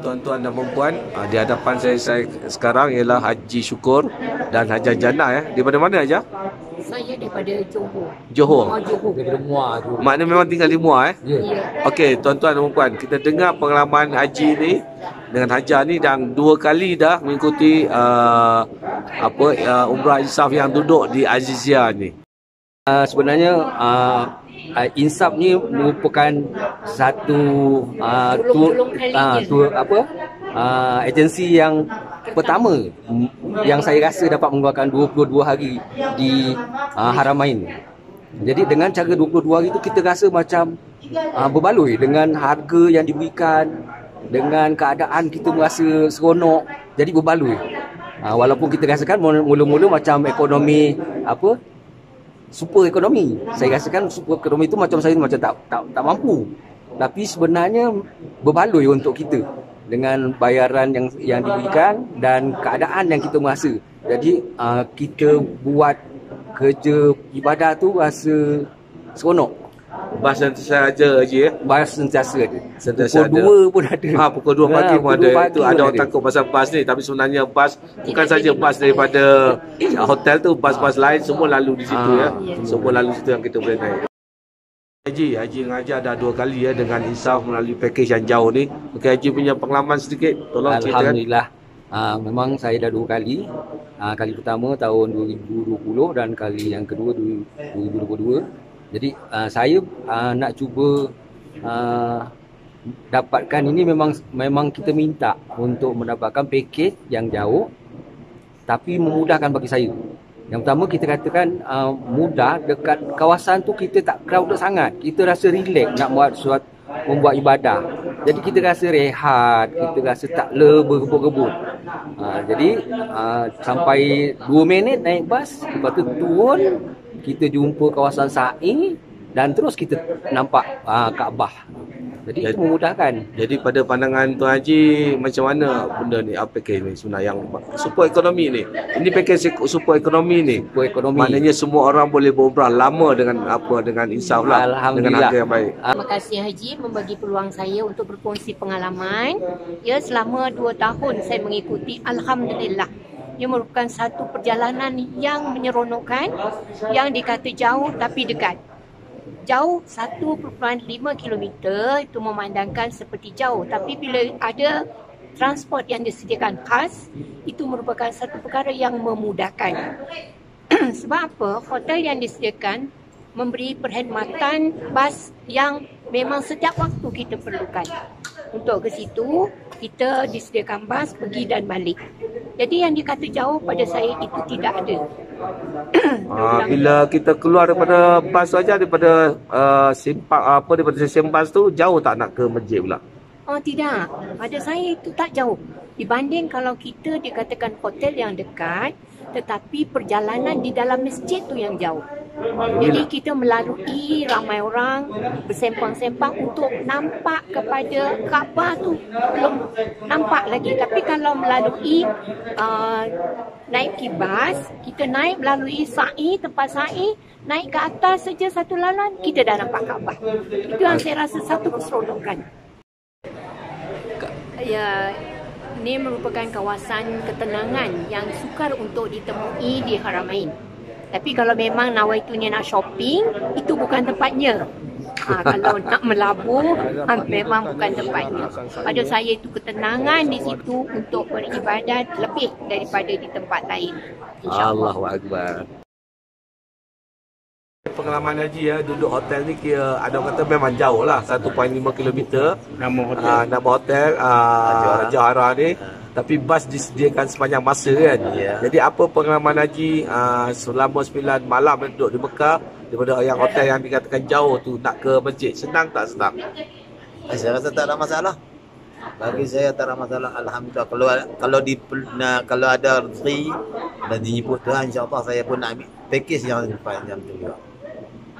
Tuan-tuan dan puan ah, di hadapan saya, saya sekarang ialah Haji Syukur dan Haji Jana ya. Di mana mana aja? Saya daripada Johor. Johor. Oh, Johor. Daripada Muar tu. Maknanya memang tinggal di Muar eh. Ya. Ya. Okey, tuan-tuan dan puan, kita dengar pengalaman Haji ni dengan Haja ni dan dua kali dah mengikuti uh, apa uh, umrah insaf yang duduk di Azizia ni. Uh, sebenarnya uh, uh, insaf ni merupakan satu uh, tu, uh, apa uh, agensi yang pertama yang saya rasa dapat mengeluarkan 22 hari di uh, Haramain. Jadi dengan cara 22 hari tu kita rasa macam uh, berbaloi dengan harga yang diberikan dengan keadaan kita merasa seronok jadi berbaloi. Uh, walaupun kita rasakan mula-mula macam ekonomi apa super ekonomi. Saya rasakan super ekonomi itu macam saya macam tak tak tak mampu. Tapi sebenarnya berbaloi untuk kita dengan bayaran yang yang diberikan dan keadaan yang kita merasa. Jadi uh, kita buat kerja ibadah tu rasa seronok. Bas yang saja Haji eh. Bas sentiasa. Sentiasa pukul ada. 2 pun ada. Ha pukul 2 pagi Ha, pun ada. pagi Itu pun ada orang takut pasal bas ni tapi sebenarnya bas bukan saja bas daripada hotel tu bas-bas lain semua lalu di situ ya. Ah. Semua lalu situ yang kita boleh naik. Haji, Haji mengajar dah dua kali ya dengan insaf melalui package yang jauh ni. Okey Haji punya pengalaman sedikit. Tolong ceritakan. Alhamdulillah. Uh, memang saya dah dua kali. Uh, kali pertama tahun 2020 dan kali yang kedua du- 2022. Jadi uh, saya uh, nak cuba uh, dapatkan ini memang memang kita minta untuk mendapatkan package yang jauh tapi memudahkan bagi saya. Yang pertama kita katakan uh, mudah dekat kawasan tu kita tak crowded sangat. Kita rasa relax nak buat suatu membuat ibadah. Jadi kita rasa rehat, kita rasa tak le. Uh, jadi uh, sampai 2 minit naik bas, lepas tu turun kita jumpa kawasan Sa'i dan terus kita nampak uh, Kaabah. Jadi itu memudahkan. Jadi pada pandangan Tuan Haji macam mana benda ni apa package ni sebenarnya yang super ekonomi ni. Ini package super ekonomi ni. Super ekonomi. Maknanya semua orang boleh berumrah lama dengan apa dengan insaf lah dengan Alhamdulillah. harga yang baik. Terima kasih Haji membagi peluang saya untuk berkongsi pengalaman. Ya, selama dua tahun saya mengikuti Alhamdulillah. Ia merupakan satu perjalanan yang menyeronokkan, yang dikata jauh tapi dekat. Jauh 1.5 km itu memandangkan seperti jauh. Tapi bila ada transport yang disediakan khas, itu merupakan satu perkara yang memudahkan. Sebab apa? Hotel yang disediakan memberi perkhidmatan bas yang memang setiap waktu kita perlukan. Untuk ke situ, kita disediakan bas pergi dan balik. Jadi yang dikata jauh pada saya itu tidak ada. Ha, bila kita keluar daripada bas tu aja daripada uh, simpak apa daripada stesen bas tu jauh tak nak ke masjid pula. Oh tidak, pada saya itu tak jauh. Dibanding kalau kita dikatakan hotel yang dekat, tetapi perjalanan di dalam masjid tu yang jauh. Jadi kita melalui ramai orang bersempang-sempang untuk nampak kepada Kaabah tu belum nampak lagi. Tapi kalau melalui uh, naik kibas, kita naik melalui sa'i, tempat sa'i, naik ke atas saja satu laluan, kita dah nampak Kaabah. Itu yang saya rasa satu keseronokan. Ya, ini merupakan kawasan ketenangan yang sukar untuk ditemui di Haramain. Tapi kalau memang nawaitunya nak shopping, itu bukan tempatnya. Ha, kalau nak melabur, ha, memang bukan tempatnya. Pada saya itu ketenangan di situ untuk beribadat lebih daripada di tempat lain. InsyaAllah. Allahu akbar. Pengalaman haji ya duduk hotel ni kira ada orang kata memang jauh lah 1.5 km Nama hotel. uh, nama hotel uh, Johara ni tapi bas disediakan sepanjang masa kan Ya. jadi apa pengalaman haji uh, selama 9 malam duduk di Mekah daripada yang hotel yang dikatakan jauh tu nak ke masjid senang tak senang Eh, saya rasa tak ada masalah. Bagi saya tak ada masalah. Alhamdulillah kalau kalau di nah, kalau ada rezeki dan dijemput Tuhan insya-Allah saya pun nak ambil package yang yang tu juga.